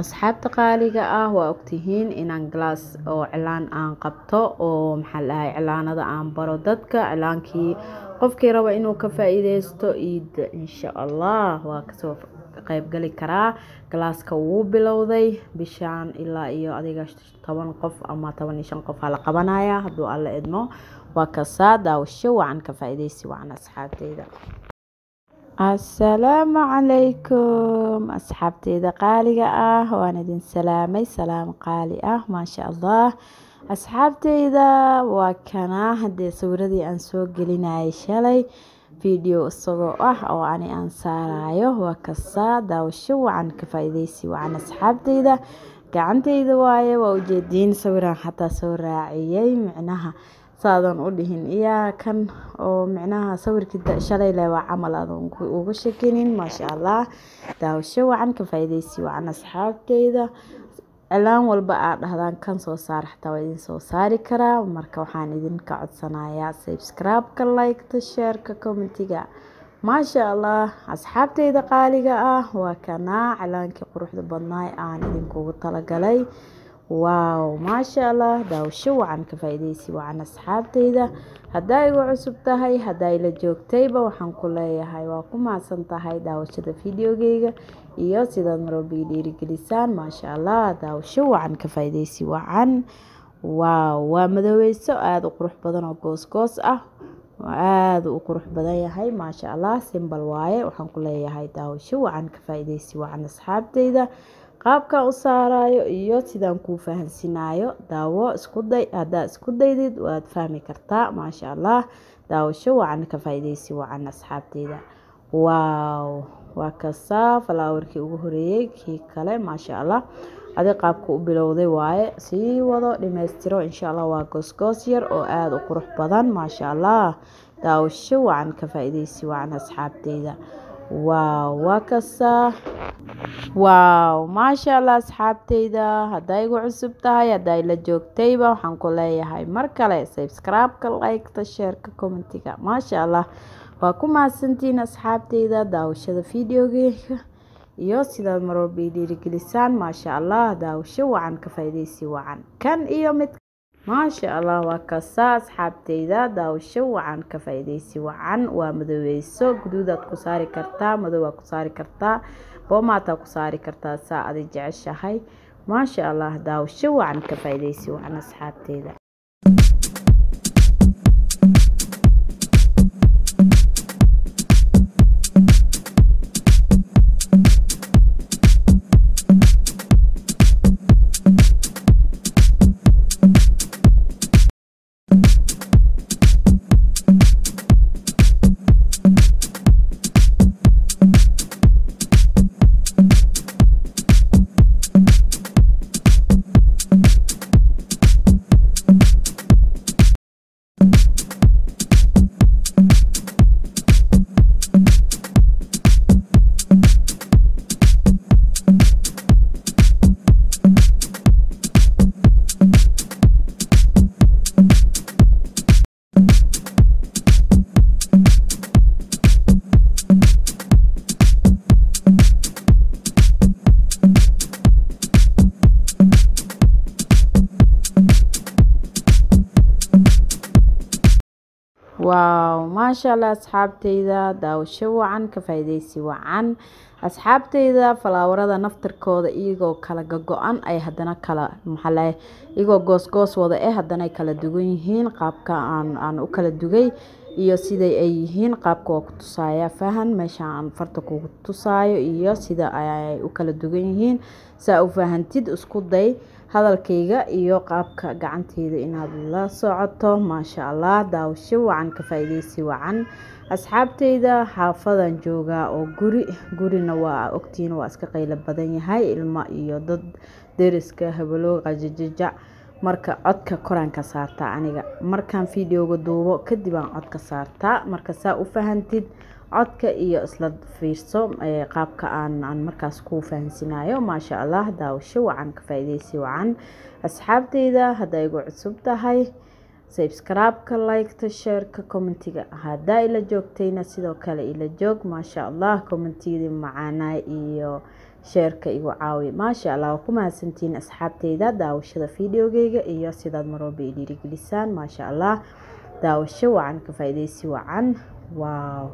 asxaabta qaaliga ah waa ogtihiin inaan galaas oo cilaan aan qabto oo maxaa cilaanada aan baro dadka cilaankii qofkii raba inuu ka faa-iideysto iida insha allah waa ka soo qeybgali karaa. Galaaska wuu bilowday bishaan ilaa iyo adiga toban qof ama toban iyo shan qof aa la qabanaya hadduu alla idmo waa kasaa daawasho wacan ka faa-ideysi wacan asxaabteyda assalaamu calaykum asxaabteyda qaaliga ah waan idin salaamay. Salaam qaali ah maasha allah asxaabteyda waa kana haddee sawiradii aan soo gelinayay shalay video isagoo ah oo ani aan saarayo waa kasaa daawasho wacan ka faa-ideysi wacan asxaabteyda gacanteyda waaye waa ujeediin sawiraan xataa soo raaciyey micnaha saadan u dhihin. Iyaa kan oo micnaha sawirkii shalay leh waa camal aadan uga shakinin maasha allah daawasho wacan ka faa-ideysi wacan asxaabteyda. Cilaan walba aad dhahdaan kan soo saar xataa waa idin soo saari karaa. Marka waxaan idinka codsanayaa subscribe-ka like-ta share-ka commentiga maasha allah asxaabteyda qaaliga ah waa kanaa. Cilaankii quruxda badnaay aan idinkugu talagalay waaw maasha allah daawasho wacan ka faa-ideysi wacan asxaabteyda. Haddaa igu cusub tahay haddaa ila joogtayba waxaan ku leeyahay waa ku mahadsan tahay daawashada videogeyga iyo sidaad marwalba i dhiirigelisaan maasha allah daawasho wacan ka faa-ideysi wacan. Waaw waa madoweyso aada u qurux badan oo goos-goos ah. Aada u qurux badan yahay maasha allah simbal waaye. Waxaan ku leeyahay daawasho wacan ka faa-ideysi wacan asxaabteyda qaabkan u saarayo iyo sidaan kuu fahansinaayo. Daawo isku day haddaa isku daydid waad fahmi kartaa maasha allah. Daawasho wacan ka faa-ideysi wacan asxaabteyda waaw waa kasaa falaawarkii ugu horeeyey kii kale maasha allah. Adi qaabka u bilowday waaye sii wado dhimeystiro insha allah waa goosgoos yar oo aada u qurux badan maasha allah. Daawasho wacan ka faa-ideysi wacan asxaabteyda waaw waa kasaa waaw maasha allah asxaabteyda haddaa igu cusub tahay haddaa ila joogtayba waxaan ku leeyahay mar kale subscribe-ka like-ta share-ka commentiga maasha allah waa ku mahadsantiin asxaabteyda daawashada videogeyga iyo sidaad marwalba i dhiirigelisaan. Maasha allah daawasho wacan ka faa-ideysi wacan. Kan iyo mid maasha allah waa kasaa asxaabteyda daawasho wacan ka faa-ideysi wacan. Waa madoweyso guduudaad ku saari kartaa madowaa ku saari kartaa boomaataa ku saari kartaa saa adi jeceshahay. Maasha allah daawasho wacan ka faa-ideysi wacan asxaabteyda maasha allah asxaabteyda daawasho wacan ka faa-ideysi wacan. Asxaabteyda falaawarada naftarkooda iyagoo kala go-go-an ay haddana kala maxaala iyagoo goos-goos wada eh haddana ay kala duwan yihiin qaabka aan aan u kala dugay iyo siday ay yihiin qaabka waa ku tusaaya fahan meesha aan farta kugu tusaayo iyo sida ay u kala duwan yihiin. Saa u fahantid isku day hadalkayga iyo qaabka gacanteyda inaad la socoto maasha allah daawasho wacan ka faa-ideysi wacan. Asxaabteyda xaafadan joogaa oo guri gurina waa ogtiin waa iska qaylo badan yahay ilmo iyo dad deriska habalo qajajajac marka codka koraan ka saartaa aniga markaan videoga duubo kadib aan codka saartaa marka saa u fahantid codka iyo isla fiirso qaabka aan markaas kuu fahansinayo maasha allah daawasho wacan ka faa-ideysi wacan. Asxaabteyda haddaa igu cusub tahay subscribe-ka like-ta share-ka commentiga haddaa ila joogtayna sidoo kale ila joog. Maasha allah commentiyadii macaanaa iyo sheerka igu caawi. Maasha allah waa ku mahadsantihiin asxaabteyda daawashada videogeyga iyo sidaad marwalba i dhiirigelisaan. Maasha allah daawasho wacan ka faa-ideysi wacan. Waaw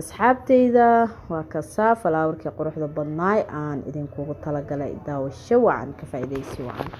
asxaabteyda waa kasaa falaawarkii quruxda badnaay aan idinkugu talagalay daawasho wacan ka faa-ideysi wacan